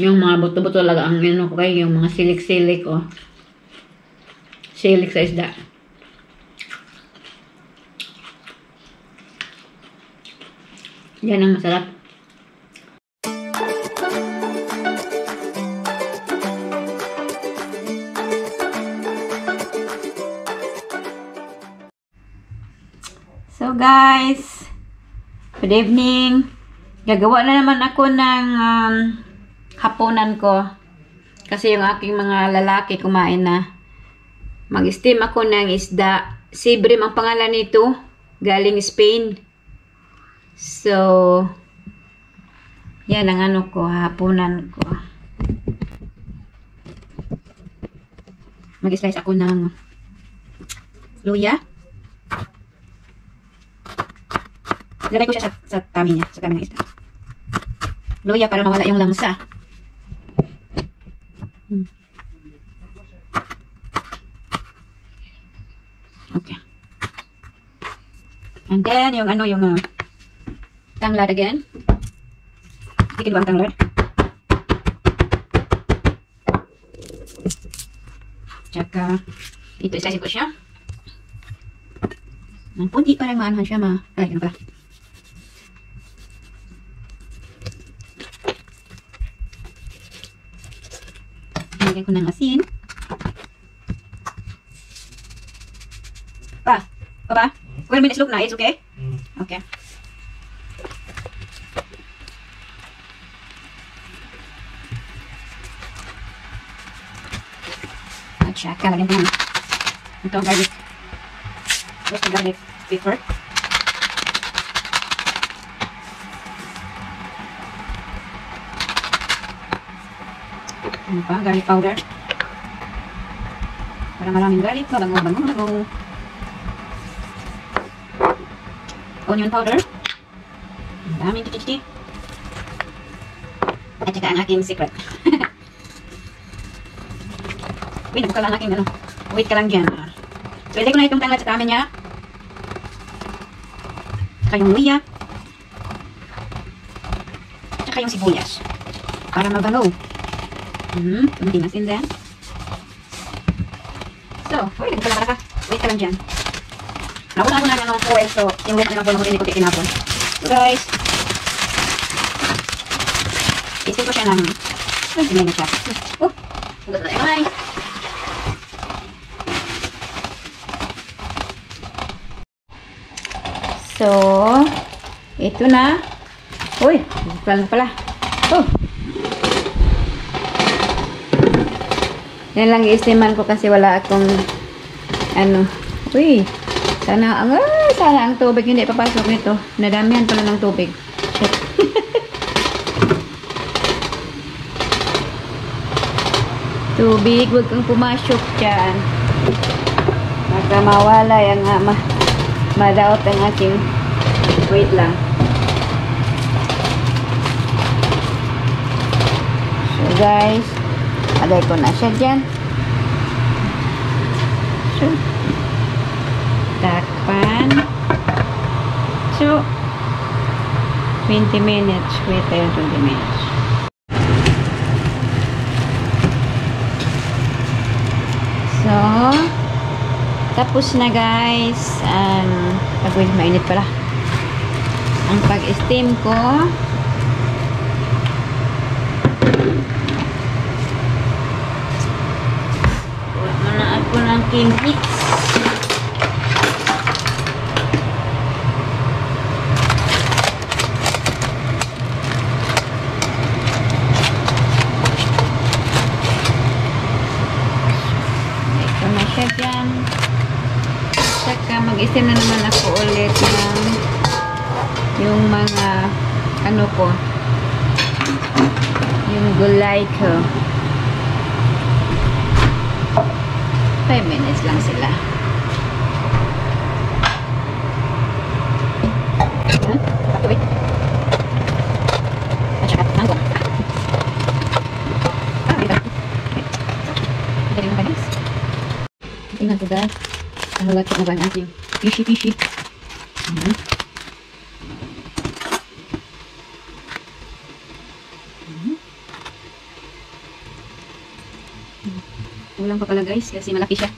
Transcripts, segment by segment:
Yung mga buto-buto talaga ang ano ko kayo, yung mga silik-silik oh. Silik sa isda. Yan ang masarap. So guys, good evening. Gagawa na naman ako ng um, hapunan ko. Kasi yung aking mga lalaki kumain na. Mag-steam ako ng isda. Sibrim ang pangalan nito. Galing Spain. So, yan ang ano ko, hapunan ko. Mag-slice ako ng luya. Ilagay ko siya sa, sa tummy niya, sa tummy ng isda. Luya para mawala yung langsa. Hmm. Okay. And then, yung ano, yung uh, tanglad again. Dikit ba ang tanglad? Tsaka, ito, isa ko siya. Ng punti parang maanhan siya, ma. Ay, ano ba? Lagyan ko ng asin. Pa, pa ba? Well, minutes look na, it's okay? Okay. At saka, lagyan ko ng ito garlic. Just garlic pepper. Ano pa? Garlic powder. Para maraming garlic. Mabango, bango, bango. Onion powder. Ang daming chichi At saka ang aking secret. Wait, nabuka lang aking ano. Wait ka lang dyan. ah. So, ilagay ko na itong tanglad sa tama niya. Saka yung luya. Saka yung sibuyas. Para mabango. Hmm, kunting asin din. So, wait, nagpala ka. Wait ka lang dyan. Nakuna ko na ng oil, so yung wet na lang po hindi ko titinapon. So guys, isin ko siya ng 20 minutes siya. Oh, hugas na tayo. So, ito na. Uy, pala pala. Oh, Yan lang i-estiman ko kasi wala akong ano. Uy, sana ang ah, sana ang tubig hindi papasok nito. Nadamihan pala ng tubig. Tubig, wag kang pumasok dyan. Baka mawala yung uh, ma madaot ang aking wait lang. So guys, Alay ko na siya dyan. So, takpan. So, 20 minutes. Wait tayo 20 minutes. So, tapos na guys. Um, pag mainit pala. Ang pag-steam ko, ko ng Kimpix. Ito na siya. Saka mag-isim na naman ako ulit ng yung mga ano ko yung gulay ko. 5 minutes lang sila. Wait. At saka mango. Ah, guys. Tingnan ko guys. Ang laki na ba ang ating fishy-fishy. Hmm. Kulang pa pala guys kasi malaki siya.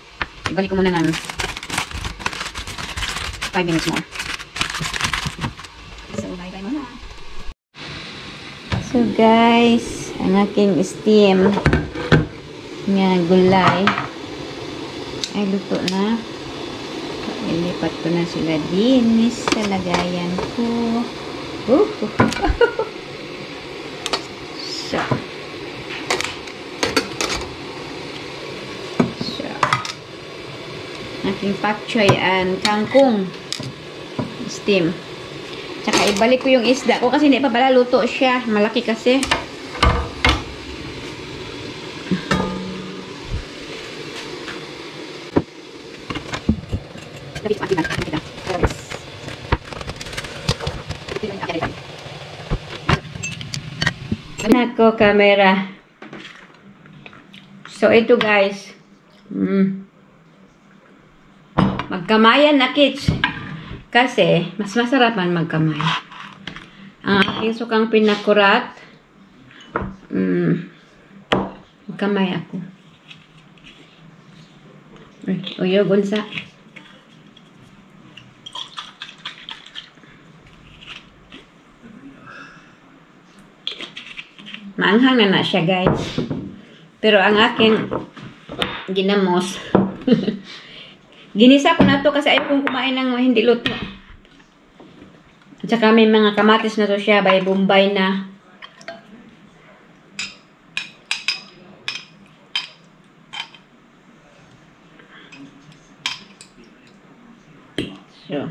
Ibalik ko muna ng 5 minutes more. So, bye-bye muna. So guys, ang aking steam nga gulay ay luto na. Ilipat ko na sila din sa lagayan ko. Uh, so. So. Aking pak choy and kangkong steam. Tsaka ibalik ko yung isda ko kasi hindi pa pala luto siya. Malaki kasi. Nako, camera. So, ito guys. Mm. Magkamayan na kids. Kasi, mas masarap man magkamay. Ang aking sukang pinakurat. Mm. Magkamay ako. Ay, uyo, gunsa. Maanghang na na siya, guys. Pero ang aking ginamos. Ginisa ko na to kasi ayaw kong kumain ng hindi luto. At saka may mga kamatis na to siya, by Bombay na. So.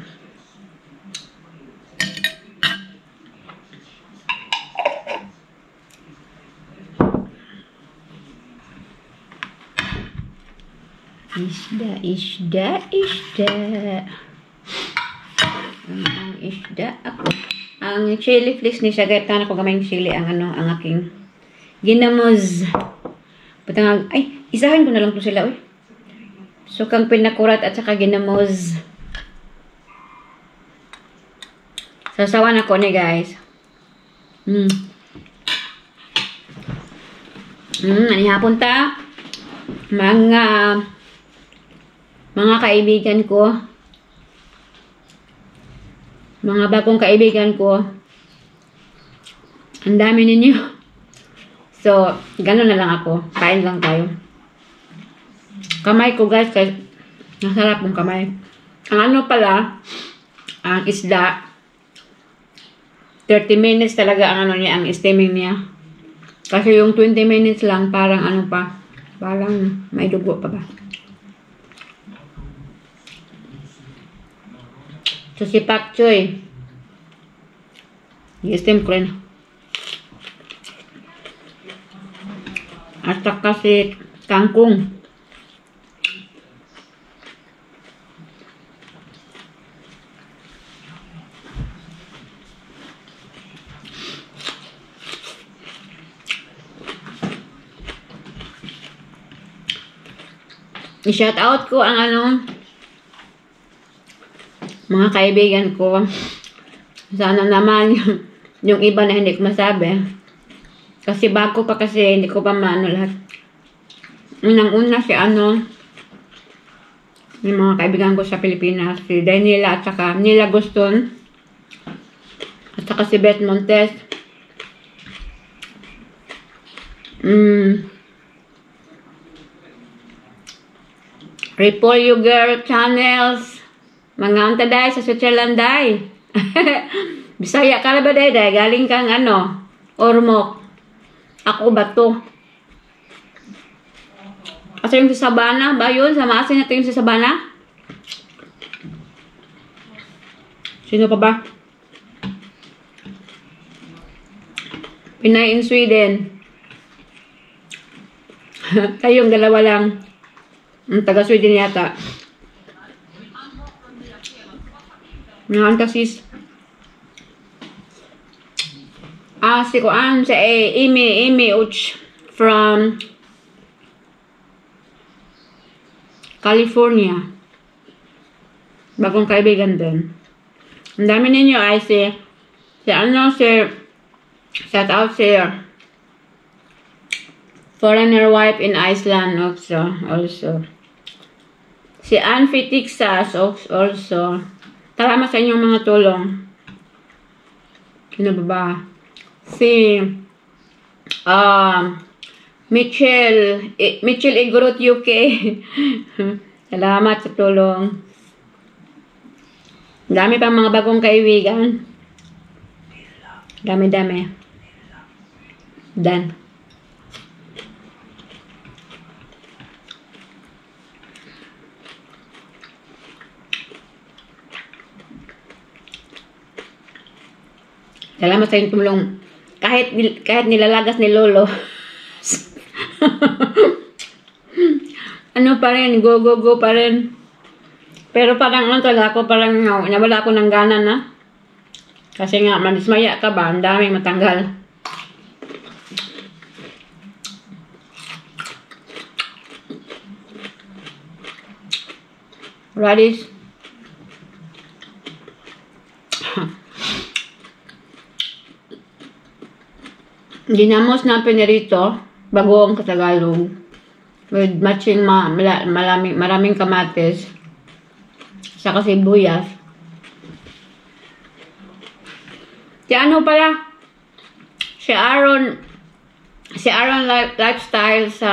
Isda, isda, isda. Ang, ang isda ako. Ang chili flakes ni siya, gaya ko gamay chili ang ano, ang aking ginamos. Patang, ay, isahin ko na lang to sila, uy. So, kang pinakurat at saka ginamos. Sasawan ako ni guys. Hmm. Hmm, ano hapon ta? Mga mga kaibigan ko, mga bagong kaibigan ko, ang dami ninyo. So, gano'n na lang ako. Kain lang tayo. Kamay ko guys, kay nasarap yung kamay. Ang ano pala, ang isda, 30 minutes talaga ang ano niya, ang steaming niya. Kasi yung 20 minutes lang, parang ano pa, parang may dugo pa ba. So, si Pak Choy. I-steam ko rin. At saka si Kangkong. I-shout out ko ang ano, mga kaibigan ko. Sana naman yung, yung iba na hindi ko masabi. Kasi bago pa kasi hindi ko pa maano lahat. Unang-una si ano, yung mga kaibigan ko sa Pilipinas, si Daniela at saka Nila Guston, at saka si Beth Montes. Mm. Repolyo Girl Channels. Mga unta day sa Switzerland day. Bisaya ka ba day day? Galing kang ano? Ormoc. Ako ba to? Kasi yung sa Sabana ba yun? Sa maasin na yung sa Sabana? Sino pa ba? Pinay in Sweden. Kayong dalawa lang. Ang taga Sweden yata. Kasi Ah, si Kuan, si eh, Amy, Amy Uch from California. Bagong kaibigan din. Ang dami ninyo ay si si ano, si shout out si Foreigner wife in Iceland also. also. Si Anfi Texas als- also. Salamat sa inyong mga tulong. Sino ba ba? Si um, Mitchell, eh, Mitchell Igorot UK. Salamat sa tulong. Dami pang mga bagong kaibigan. Dami-dami. Dan. Salamat sa inyong tulong. Kahit, kahit nilalagas ni Lolo. ano pa rin, go, go, go pa rin. Pero parang ano talaga ako, parang nawala ako ng gana na. Kasi nga, manismaya ka ba? Ang daming matanggal. Radish. Ginamos na pinirito, bagoong katagalog. With matching ma, mala, maraming, maraming kamatis. Saka sibuyas. Si ano pala? Si Aaron, si Aaron Life, Lifestyle sa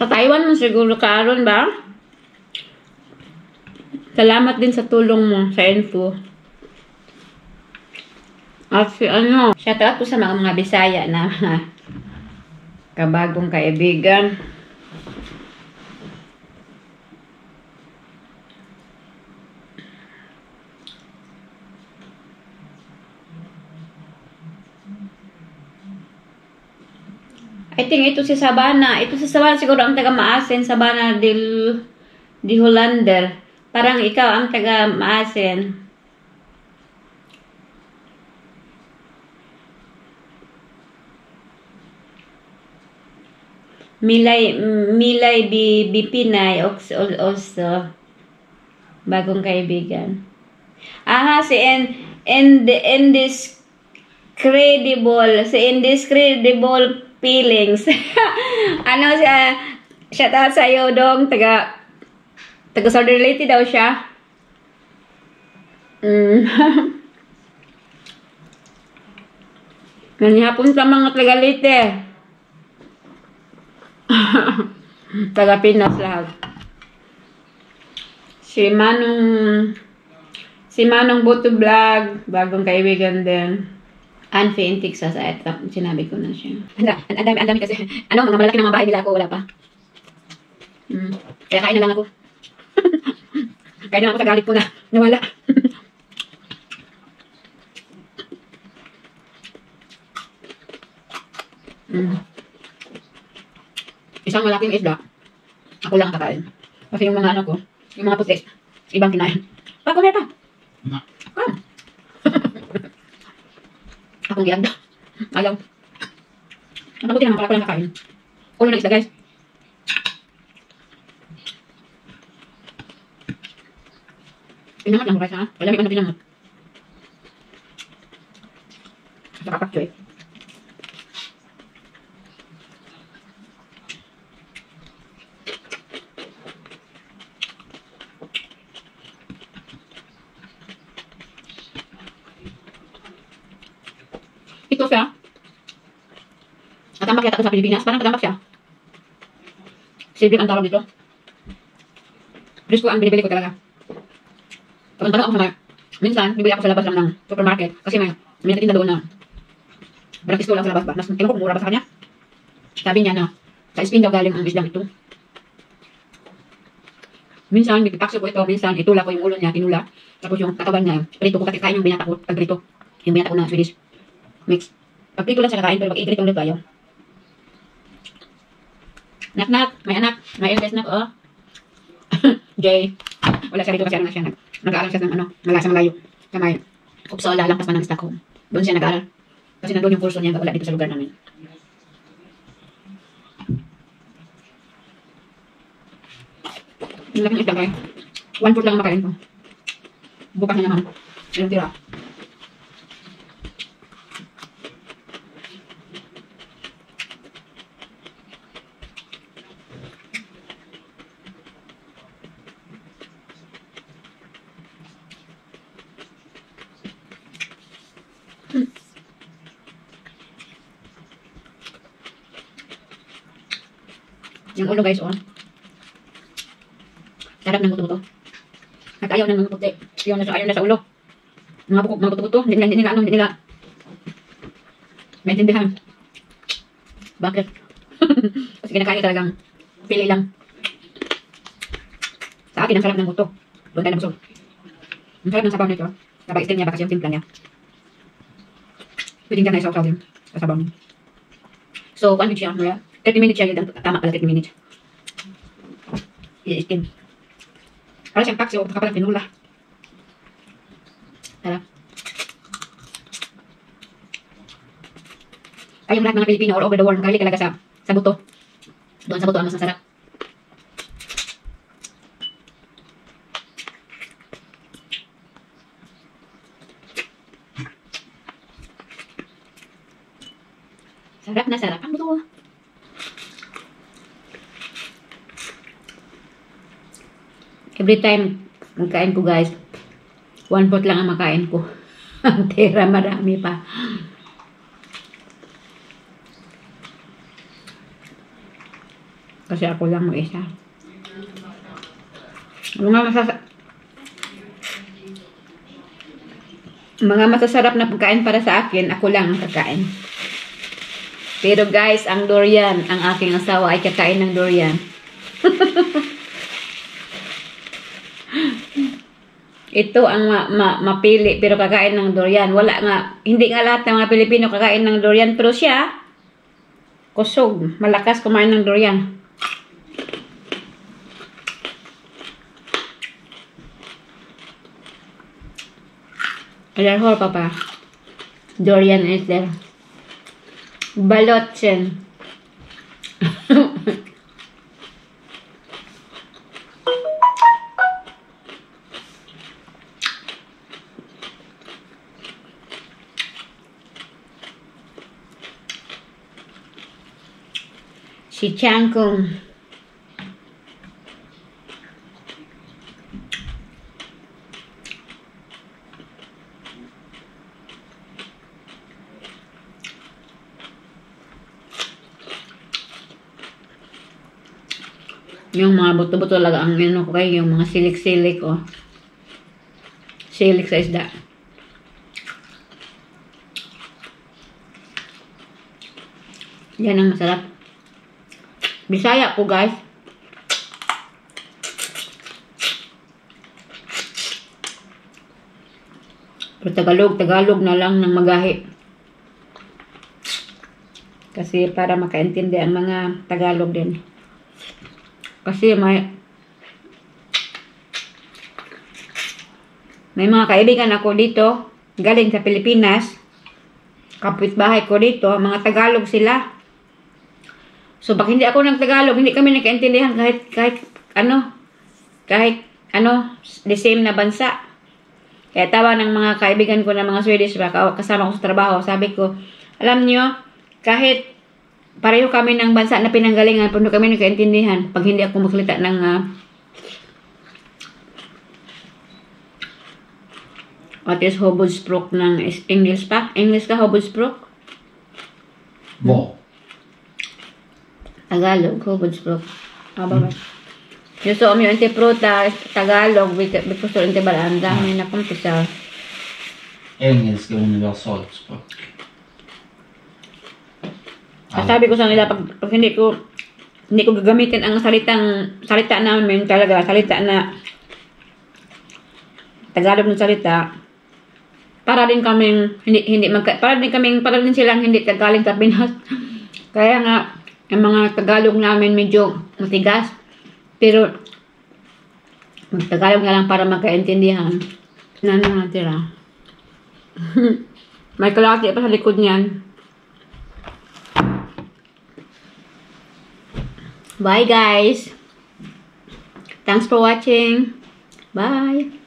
sa Taiwan mo siguro ka Aaron ba? Salamat din sa tulong mo sa info. At ano, shout out po sa mga mga Bisaya na kabagong kaibigan. I think ito si Sabana. Ito si Sabana siguro ang taga Maasin. Sabana del di Hollander. Parang ikaw ang taga Maasin. Milay Milay bi Bipinay also, also bagong kaibigan. Aha, si en en indescribable, si indescribable feelings. ano siya, shout out sa iyo dong, taga, taga Southern Leyte daw siya. Mm. Nanihapon sa mga taga Leyte. taga Pinas lahat. Si Manong, si Manong Boto Vlog, bagong kaibigan din. Anfe in Texas, ay tap, sinabi ko na siya. Ang, dami, ang dami kasi. Ano, mga malaki ng mga bahay nila ako, wala pa. Mm. Kaya kain na lang ako. kain na lang ako sa galit ko na. Nawala. mm. Isang malaking isda. Ako lang kakain. Kasi yung mga ano ko, yung mga putis, ibang kinain. Pa, kumaya pa. Come. Akong giyanda. Ayaw. Nakabuti naman pala ko lang kakain. Ulo na isda, guys. Pinamot lang guys, ha? Wala may ano pinamot. Saka pakchoy. Ito siya. Natambak yata ito sa Pilipinas. Parang natambak siya. Silvip ang tawag dito. Presko ang binibili ko talaga. Pag ang tanong ako sa mga, minsan, bibili ako sa labas lang ng supermarket. Kasi may, may natinda doon na, parang isko lang sa labas ba. Mas, ewan ko mura ba sa kanya. Sabi niya na, sa Spain daw galing ang isdang ito. Minsan, nagpipakso ko ito. Minsan, itula ko yung ulo niya, tinula. Tapos yung katawan niya, prito ko. Kasi kain yung binata ko, pag prito. Yung binata ko na Swedish mix. Pag prito lang siya kakain, pero pag i-grito ulit tayo. Knock knock, may anak, may eldest na oh. Jay. Wala siya dito kasi ano na siya. Nag nag-aaral siya ng ano, mula sa malayo. Sa may Upsala, lampas pa ng Stockholm. Doon siya nag-aaral. Kasi nandun yung kurso niya, wala dito sa lugar namin. Yung laking isda kayo. One fourth lang ang makain ko. Bukas na naman. Ilang tira. Yung ulo guys, oh. Sarap ng buto-buto. At ayaw ng mga puti. Ayaw na sa, ayaw na sa ulo. Mga buko, mga buto-buto. Hindi nila, hindi nila, ano, hindi nila. Maintindihan. Bakit? Kasi kinakain talagang pili lang. Sa akin, ang sarap ng buto. Doon tayo nabusog. Ang sarap ng sabaw nito. Sabay steam niya, baka yung timpla niya. Pwedeng ka na isaw-saw din sa sabaw niya. So, ano siya, Maya? 30 minutes siya yun. Tama pala, 30 minutes. I-steam. Para siyang paksiw, baka pala pinula. Tara. Ay, yung lahat mga Pilipino all over the world, magaling talaga sa, sa buto. Doon sa buto ang mas masarap. Sarap na sarap ang buto. Every time magkain ko guys, one pot lang ang makain ko. ang tira marami pa. Kasi ako lang mag-isa. Mga masasa mga masasarap na pagkain para sa akin, ako lang ang kakain. Pero guys, ang durian, ang aking asawa ay kakain ng durian. Ito ang ma ma mapili pero kakain ng durian. Wala nga, hindi nga lahat ng mga Pilipino kakain ng durian. Pero siya, kusog, malakas kumain ng durian. Ho, papa. Durian is there. Balotsen. si Changkong. Yung mga buto-buto talaga ang ano ko kayo, yung mga silik-silik oh. Silik sa isda. Yan ang masarap. Bisaya po guys. Pero Tagalog, Tagalog na lang ng magahi. Kasi para makaintindi ang mga Tagalog din. Kasi may may mga kaibigan ako dito galing sa Pilipinas. Kapitbahay ko dito, mga Tagalog sila. So, pag hindi ako ng Tagalog, hindi kami nagkaintindihan kahit, kahit, ano, kahit, ano, the same na bansa. Kaya tawa ng mga kaibigan ko na mga Swedish, kasama ko sa trabaho, sabi ko, alam nyo, kahit pareho kami ng bansa na pinanggalingan, puno kami nagkaintindihan pag hindi ako magsalita ng uh, what is Hobosprok ng English pa? English ka Hobosprok? Vad? Tagalog, Hobosprok. Ah, ba ba? Yung so, yung antipruta, Tagalog, because of antibalanda, may nakumpisa. Engelska universalspråk. Sabi ko sa nila, pag, pag hindi ko hindi ko gagamitin ang salitang salita namin talaga, salita na Tagalog ng salita, para din kaming hindi hindi magka, para din kaming para din silang hindi tagaling sa Pinas. Kaya nga ang mga Tagalog namin medyo matigas. Pero Tagalog na lang para magkaintindihan. Na na natira. May kalaki pa sa likod niyan. Bye guys. Thanks for watching. Bye.